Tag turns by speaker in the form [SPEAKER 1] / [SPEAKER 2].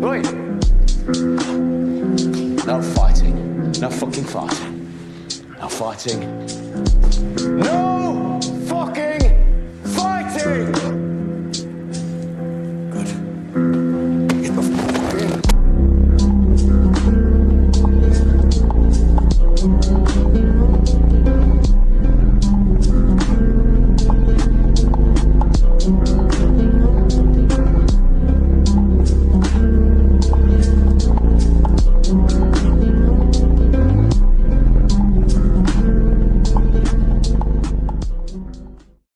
[SPEAKER 1] Right. No fighting. No fucking fighting. No fighting. No fucking fighting! Good. Get.